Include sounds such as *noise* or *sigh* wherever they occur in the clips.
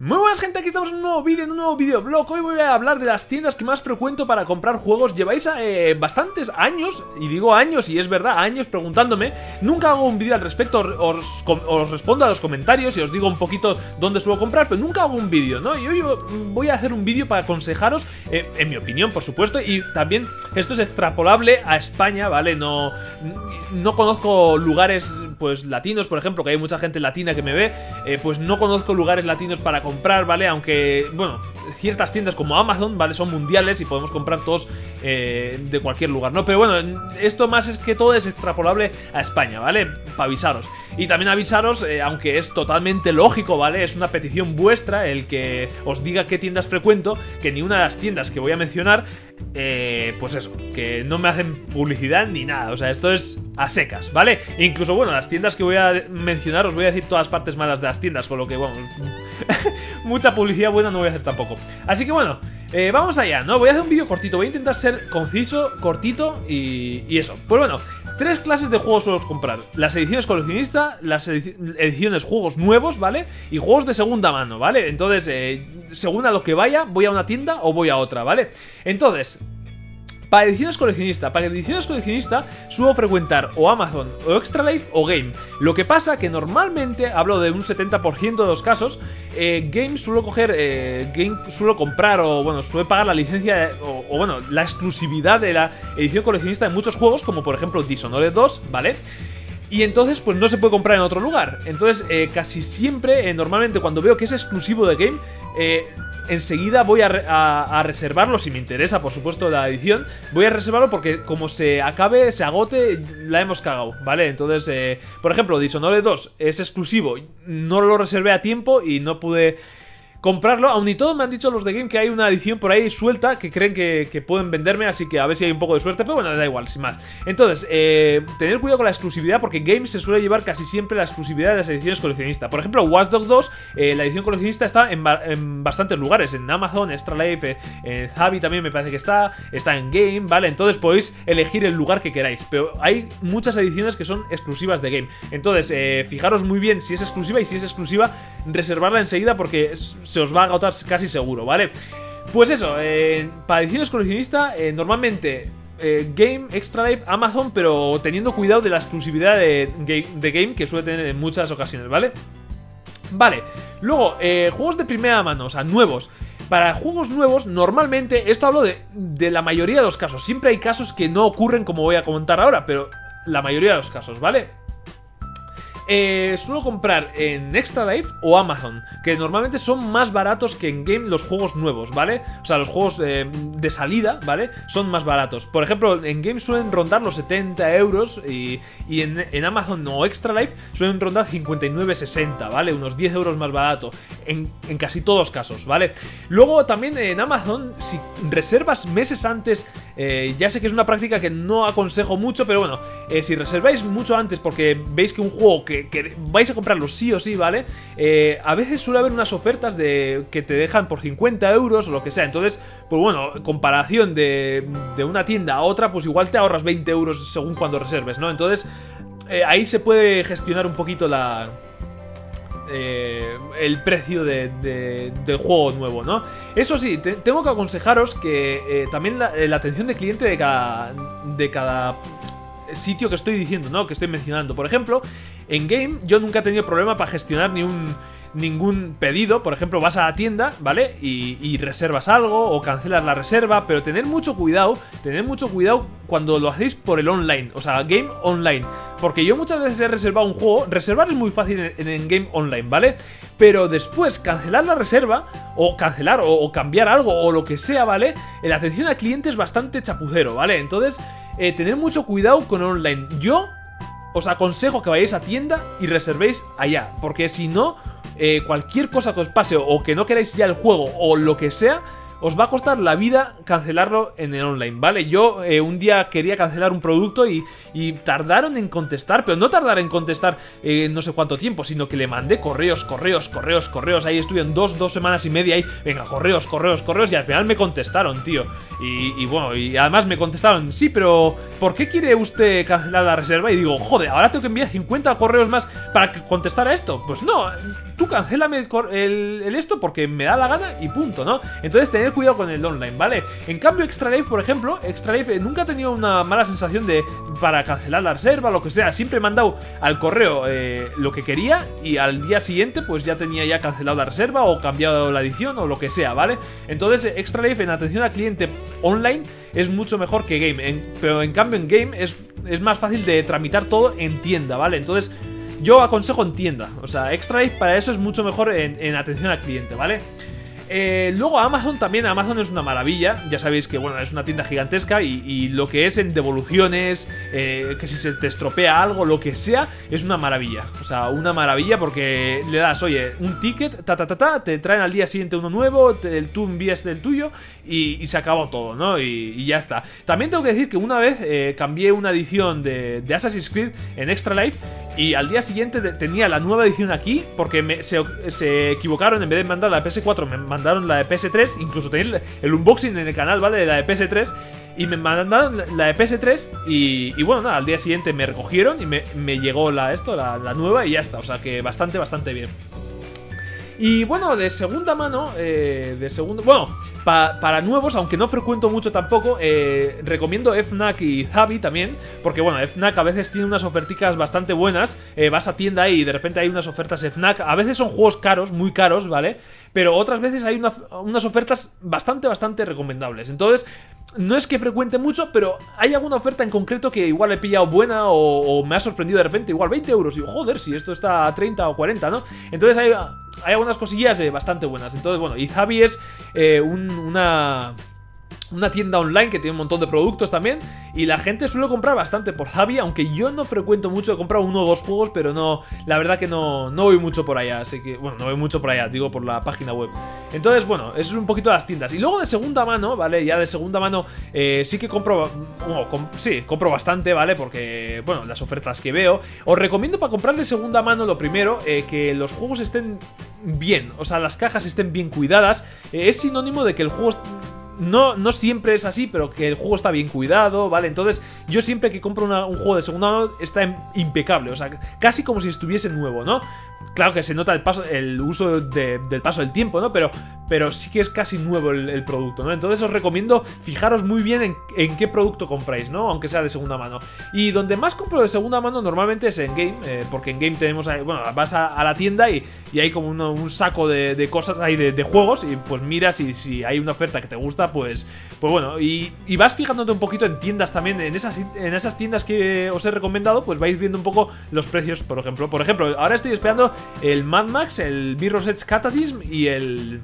Muy buenas gente, aquí estamos en un nuevo vídeo, en un nuevo videoblog Hoy voy a hablar de las tiendas que más frecuento para comprar juegos Lleváis eh, bastantes años, y digo años y es verdad, años preguntándome Nunca hago un vídeo al respecto, os, respondo a los comentarios y os digo un poquito dónde suelo comprar Pero nunca hago un vídeo, ¿no? Y hoy voy a hacer un vídeo para aconsejaros, eh, en mi opinión por supuesto Y también esto es extrapolable a España, ¿vale? No, no conozco lugares pues latinos, por ejemplo, que hay mucha gente latina que me ve eh, Pues no conozco lugares latinos para comprar, ¿vale? Aunque, bueno, ciertas tiendas como Amazon, ¿vale? Son mundiales y podemos comprar todos eh, de cualquier lugar, ¿no? Pero bueno, esto más es que todo es extrapolable a España, ¿vale? Para avisaros. Y también avisaros, eh, aunque es totalmente lógico, ¿vale? Es una petición vuestra el que os diga qué tiendas frecuento, que ni una de las tiendas que voy a mencionar, eh, pues eso, que no me hacen publicidad ni nada. O sea, esto es a secas, ¿vale? incluso, bueno, las tiendas que voy a mencionar, os voy a decir todas las partes malas de las tiendas, con lo que, bueno, *laughs* mucha publicidad buena no voy a hacer tampoco. Así que bueno, eh, vamos allá, ¿no? Voy a hacer un vídeo cortito, voy a intentar ser conciso, cortito y, y eso. Pues bueno, tres clases de juegos suelo comprar. Las ediciones coleccionistas, las ediciones juegos nuevos, ¿vale? Y juegos de segunda mano, ¿vale? Entonces, eh, según a lo que vaya, voy a una tienda o voy a otra, ¿vale? Entonces, para ediciones coleccionista, para ediciones coleccionista suelo frecuentar o Amazon, o Extra Life o Game. Lo que pasa que normalmente, hablo de un 70% de los casos, eh, Game suelo coger, eh, Game suelo comprar o bueno, suele pagar la licencia o, bueno, la exclusividad de la edición coleccionista de muchos juegos, como por ejemplo Dishonored 2, ¿vale? Y entonces, pues no se puede comprar en otro lugar. Entonces, eh, casi siempre, normalmente cuando veo que es exclusivo de Game, enseguida voy a, reservarlo, si me interesa, por supuesto, la edición. Voy a reservarlo porque como se acabe, se agote, la hemos cagado, ¿vale? Entonces, eh, por ejemplo, Dishonored 2 es exclusivo, no lo reservé a tiempo y no pude comprarlo. Aún y todo me han dicho los de Game que hay una edición por ahí suelta que creen que, pueden venderme, así que a ver si hay un poco de suerte, pero bueno, da igual, sin más. Entonces, eh, tener cuidado con la exclusividad porque Game se suele llevar casi siempre la exclusividad de las ediciones coleccionistas. Por ejemplo, Watch Dogs 2, eh, la edición coleccionista está en, bastantes lugares, en Amazon, Extra Life, eh, en Javi también me parece que está, está en Game, ¿vale? Entonces podéis elegir el lugar que queráis, pero hay muchas ediciones que son exclusivas de Game. Entonces, fijaros muy bien si es exclusiva y si es exclusiva, reservarla enseguida porque se os va a agotar casi seguro, ¿vale? Pues eso, eh, para ediciones coleccionista, eh, normalmente eh, Game, Extra Life, Amazon, pero teniendo cuidado de la exclusividad de, Game que suele tener en muchas ocasiones, ¿vale? Vale, luego, juegos de primera mano, o sea, nuevos. Para juegos nuevos, normalmente, esto hablo de, de la mayoría de los casos. Siempre hay casos que no ocurren como voy a comentar ahora, pero la mayoría de los casos, ¿vale? Eh, suelo comprar en Extra Life o Amazon, que normalmente son más baratos que en Game los juegos nuevos, ¿vale? O sea, los juegos eh, de salida, ¿vale? Son más baratos. Por ejemplo, en Game suelen rondar los 70 euros y, en, Amazon o Extra Life suelen rondar 59,60, ¿vale? Unos 10 euros más barato en, casi todos los casos, ¿vale? Luego también en Amazon, si reservas meses antes, eh, ya sé que es una práctica que no aconsejo mucho, pero bueno, eh, si reserváis mucho antes porque veis que un juego que vais a comprarlo sí o sí, ¿vale? Eh, a veces suele haber unas ofertas de que te dejan por 50 euros o lo que sea. Entonces, pues bueno, comparación de, una tienda a otra, pues igual te ahorras 20 euros según cuando reserves, ¿no? Entonces, ahí se puede gestionar un poquito la... Eh, el precio de, del juego nuevo, ¿no? Eso sí, tengo que aconsejaros que también la, la, atención de cliente de cada, de cada sitio que estoy diciendo, ¿no? Que estoy mencionando. Por ejemplo, en game yo nunca he tenido problema para gestionar ni un ningún pedido, por ejemplo vas a la tienda, ¿vale? Y, reservas algo o cancelas la reserva, pero tener mucho cuidado, tener mucho cuidado cuando lo hacéis por el online, o sea, game online, porque yo muchas veces he reservado un juego, reservar es muy fácil en, game online, ¿vale? Pero después cancelar la reserva, o cancelar, o, cambiar algo, o lo que sea, ¿vale? La atención al cliente es bastante chapucero, ¿vale? Entonces, eh, tener mucho cuidado con online. Yo os aconsejo que vayáis a tienda y reservéis allá, porque si no, eh, cualquier cosa que os pase o que no queráis ya el juego o lo que sea, os va a costar la vida cancelarlo en el online, ¿vale? Yo eh, un día quería cancelar un producto y, tardaron en contestar, pero no tardaron en contestar eh, no sé cuánto tiempo, sino que le mandé correos, correos, correos, correos, ahí estuvieron dos, dos semanas y media ahí, venga, correos, correos, correos, y al final me contestaron, tío. Y, bueno, y además me contestaron, sí, pero ¿por qué quiere usted cancelar la reserva? Y digo, joder, ahora tengo que enviar 50 correos más para contestar a esto. Pues no, tú cancélame el, esto porque me da la gana y punto, ¿no? Entonces tener cuidado con el online, ¿vale? En cambio Extra Life, por ejemplo, Extra Life eh, nunca ha tenido una mala sensación de para cancelar la reserva, lo que sea, siempre he mandado al correo eh, lo que quería y al día siguiente pues ya tenía ya cancelado la reserva o cambiado la edición o lo que sea, ¿vale? Entonces Extra Life en atención al cliente online es mucho mejor que Game, pero en cambio en Game es, es más fácil de tramitar todo en tienda, ¿vale? Entonces yo aconsejo en tienda, o sea, Extra Life para eso es mucho mejor en, en atención al cliente, ¿vale? Eh, luego Amazon también, Amazon es una maravilla, ya sabéis que bueno, es una tienda gigantesca y, lo que es en devoluciones, eh, que si se te estropea algo, lo que sea, es una maravilla. O sea, una maravilla porque le das, oye, un ticket, ta ta ta ta, te traen al día siguiente uno nuevo, tú envías el tuyo y, se acabó todo, ¿no? Y, ya está. También tengo que decir que una vez eh, cambié una edición de, Assassin's Creed en Extra Life y al día siguiente tenía la nueva edición aquí porque se, equivocaron, en vez de mandar la PS4 me mandaron la de PS3, incluso tenía el unboxing en el canal, ¿vale? De la de PS3 y me mandaron la de PS3 y, bueno, nada, al día siguiente me recogieron y me, llegó la, esto, la nueva y ya está, o sea que bastante, bastante bien. Y bueno, de segunda mano, eh, de segundo... Bueno, para nuevos, aunque no frecuento mucho tampoco, eh, recomiendo FNAC y Zabi también, porque bueno, FNAC a veces tiene unas oferticas bastante buenas, eh, vas a tienda y de repente hay unas ofertas FNAC, a veces son juegos caros, muy caros, ¿vale? Pero otras veces hay unas ofertas bastante, bastante recomendables. Entonces, no es que frecuente mucho, pero hay alguna oferta en concreto que igual he pillado buena o, me ha sorprendido de repente, igual 20 euros, y joder, si esto está a 30 o 40, ¿no? Entonces hay hay algunas cosillas eh, bastante buenas. Entonces, bueno, y Javi es eh, una una tienda online que tiene un montón de productos también y la gente suele comprar bastante por Javi, aunque yo no frecuento mucho, he comprado uno o dos juegos, pero no, la verdad que no, no voy mucho por allá, así que, bueno, no voy mucho por allá, digo por la página web. Entonces, bueno, eso es un poquito las tiendas. Y luego de segunda mano, ¿vale? Ya de segunda mano eh, sí que compro, sí, compro bastante, ¿vale? Porque, bueno, las ofertas que veo. Os recomiendo para comprar de segunda mano lo primero, eh, que los juegos estén bien, o sea, las cajas estén bien cuidadas. Eh, es sinónimo de que el juego no, no siempre es así, pero que el juego está bien cuidado, ¿vale? Entonces, yo siempre que compro un juego de segunda mano está impecable, o sea, casi como si estuviese nuevo, ¿no? Claro que se nota el paso, el uso del paso del tiempo, ¿no? Pero, pero sí que es casi nuevo el, producto, ¿no? Entonces os recomiendo fijaros muy bien en, qué producto compráis, ¿no? Aunque sea de segunda mano. Y donde más compro de segunda mano normalmente es en Game, eh, porque en Game tenemos, bueno, vas a, la tienda y, y, hay como un saco de, cosas ahí de, juegos y pues miras y si hay una oferta que te gusta, pues, pues bueno, y, vas fijándote un poquito en tiendas también, en esas, en esas tiendas que os he recomendado, pues vais viendo un poco los precios, por ejemplo. Por ejemplo, ahora estoy esperando el Mad Max, el Mirror's Edge Cataclysm y el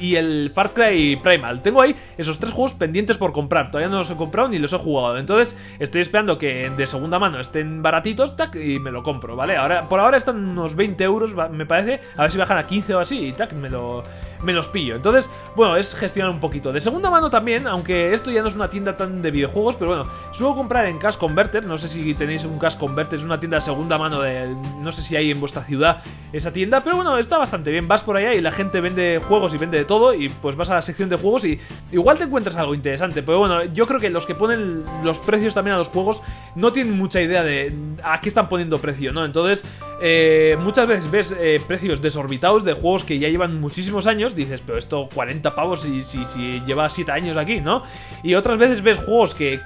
y el Far Cry Primal. Tengo ahí esos tres juegos pendientes por comprar. Todavía no los he comprado ni los he jugado. Entonces estoy esperando que de segunda mano estén baratitos tac, y me lo compro, ¿vale? Ahora, por ahora están unos 20 euros, me parece. A ver si bajan a 15 o así y tac, me, lo, me los pillo. Entonces, bueno, es gestionar un poquito. De segunda mano también, aunque esto ya no es una tienda tan de videojuegos, pero bueno, suelo comprar en Cash Converter. No sé si tenéis un Cash Converter, es una tienda de segunda mano de... No sé si hay en vuestra ciudad esa tienda, pero bueno, está bastante bien. Vas por allá y la gente vende juegos y vende todo y pues vas a la sección de juegos y igual te encuentras algo interesante. Pero bueno, yo creo que los que ponen los precios también a los juegos no tienen mucha idea de a qué están poniendo precio, ¿no? Entonces, eh, muchas veces ves eh, precios desorbitados de juegos que ya llevan muchísimos años, dices, pero esto 40 pavos si, si, lleva 7 años aquí, ¿no? Y otras veces ves juegos que,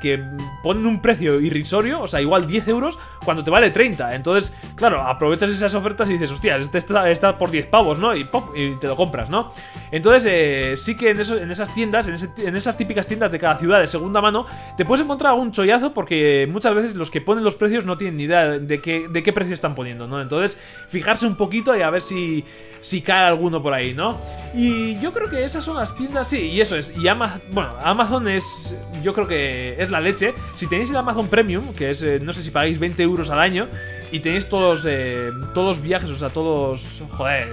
ponen un precio irrisorio, o sea, igual 10 euros, cuando te vale 30. Entonces, claro, aprovechas esas ofertas y dices, hostia, este está, por 10 pavos, ¿no? Y, ¡pop! y te lo compras, ¿no? Entonces, eh, sí que en, eso, en esas tiendas, en, esas típicas tiendas de cada ciudad de segunda mano, te puedes encontrar algún chollazo porque muchas veces los que ponen los precios no tienen ni idea de qué, de qué precio están poniendo, ¿no? Entonces, fijarse un poquito y a ver si, si cae alguno por ahí, ¿no? Y yo creo que esas son las tiendas, sí, y eso es. Y Amazon, bueno, Amazon es, yo creo que es la leche. Si tenéis el Amazon Premium, que es, eh, no sé si pagáis 20 euros al año, y tenéis todos, eh, todos viajes, o sea, todos, joder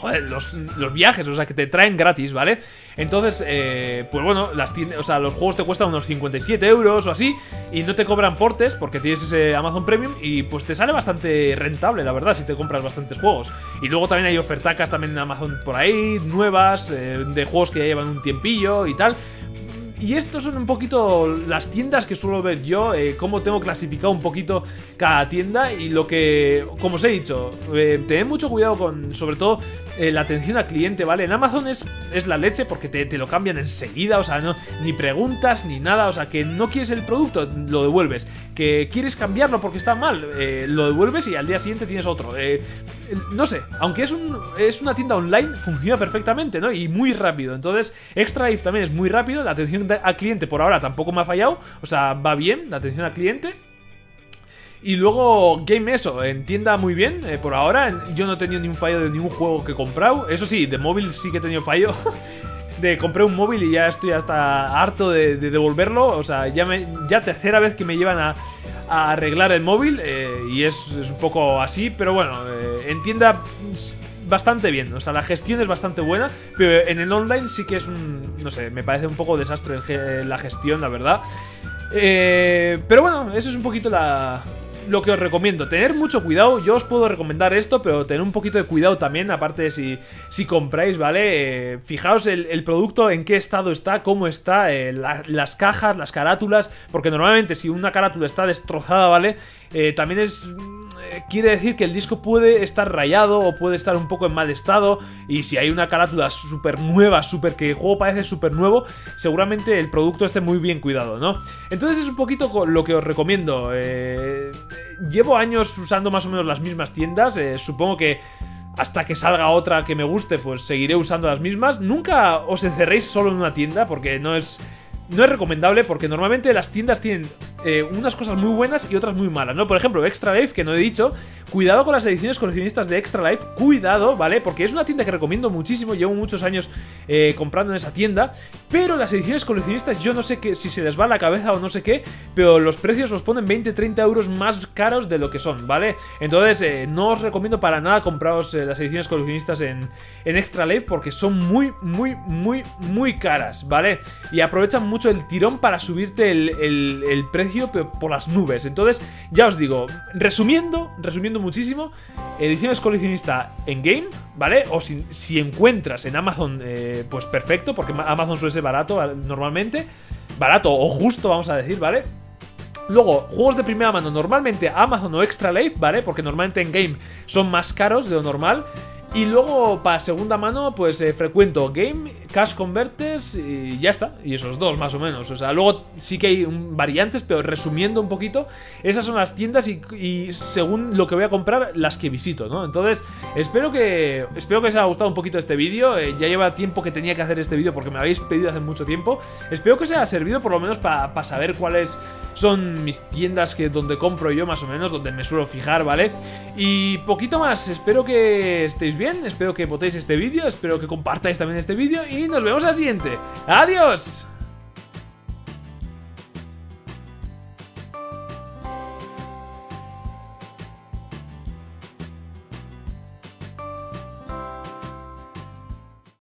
joder, los, viajes, o sea, que te traen gratis, ¿vale? Entonces, eh, pues bueno, las o sea, los juegos te cuestan unos 57 euros o así y no te cobran portes porque tienes ese Amazon Premium y pues te sale bastante rentable, la verdad, si te compras bastantes juegos. Y luego también hay ofertacas también en Amazon por ahí, nuevas, eh, de juegos que ya llevan un tiempillo y tal y estos son un poquito las tiendas que suelo ver yo, eh, cómo tengo clasificado un poquito cada tienda y lo que, como os he dicho, eh, tened mucho cuidado con, sobre todo, eh, la atención al cliente, ¿vale? En Amazon es, es la leche porque te, te, lo cambian enseguida, o sea, no, ni preguntas ni nada, o sea, que no quieres el producto, lo devuelves, que quieres cambiarlo porque está mal, eh, lo devuelves y al día siguiente tienes otro. Eh, no sé, aunque es, es una tienda online, funciona perfectamente, ¿no? Y muy rápido. Entonces, Extra Life también es muy rápido. La atención al cliente por ahora tampoco me ha fallado. O sea, va bien la atención al cliente. Y luego Game Eso, entienda muy bien, eh, por ahora yo no he tenido ni un fallo de ningún juego que he comprado. Eso sí, de móvil sí que he tenido fallo. *laughs* de compré un móvil y ya estoy hasta harto de, de devolverlo. O sea, ya, me, ya tercera vez que me llevan a, a arreglar el móvil eh, y es, es, un poco así, pero bueno, eh, entienda bastante bien, o sea, la gestión es bastante buena, pero en el online sí que es un, no sé, me parece un poco desastre la gestión, la verdad. Eh, pero bueno, eso es un poquito la, lo que os recomiendo, tener mucho cuidado, yo os puedo recomendar esto, pero tener un poquito de cuidado también, aparte de si, si compráis, ¿vale? Eh, fijaos el, el, producto, en qué estado está, cómo está, eh, la, las cajas, las carátulas, porque normalmente si una carátula está destrozada, ¿vale? Eh, también es quiere decir que el disco puede estar rayado o puede estar un poco en mal estado y si hay una carátula súper nueva, súper que el juego parece súper nuevo, seguramente el producto esté muy bien cuidado, ¿no? Entonces es un poquito lo que os recomiendo. Eh, llevo años usando más o menos las mismas tiendas, eh, supongo que hasta que salga otra que me guste, pues seguiré usando las mismas. Nunca os encerréis solo en una tienda porque no es no es recomendable porque normalmente las tiendas tienen eh, unas cosas muy buenas y otras muy malas, ¿no? Por ejemplo, Extra Life, que no he dicho, cuidado con las ediciones coleccionistas de Extra Life, cuidado, ¿vale? Porque es una tienda que recomiendo muchísimo, llevo muchos años eh, comprando en esa tienda, pero las ediciones coleccionistas yo no sé que, si se les va la cabeza o no sé qué, pero los precios los ponen 20-30 euros más caros de lo que son, ¿vale? Entonces, eh, no os recomiendo para nada compraros las ediciones coleccionistas en, en Extra Life porque son muy, muy, muy, muy caras, ¿vale? Y aprovechan mucho el tirón para subirte el, el precio por las nubes. Entonces, ya os digo, resumiendo, resumiendo muchísimo, ediciones coleccionista en game, ¿vale? O si, si encuentras en Amazon, eh, pues perfecto, porque Amazon suele ser barato normalmente. Barato o justo, vamos a decir, ¿vale? Luego, juegos de primera mano, normalmente Amazon o Extra Life, ¿vale? Porque normalmente en game son más caros de lo normal. Y luego, para segunda mano, pues eh, frecuento Game, Cash Converters y ya está. Y esos dos, más o menos. O sea, luego sí que hay variantes, pero resumiendo un poquito, esas son las tiendas y, según lo que voy a comprar, las que visito, ¿no? Entonces, espero que espero que os haya gustado un poquito este vídeo. Eh, ya lleva tiempo que tenía que hacer este vídeo porque me habéis pedido hace mucho tiempo. Espero que os haya servido por lo menos para pa saber cuáles son mis tiendas que donde compro yo, más o menos, donde me suelo fijar, ¿vale? Y poquito más. Espero que estéis bien, espero que votéis este vídeo, espero que compartáis también este vídeo nos vemos al siguiente. ¡Adiós!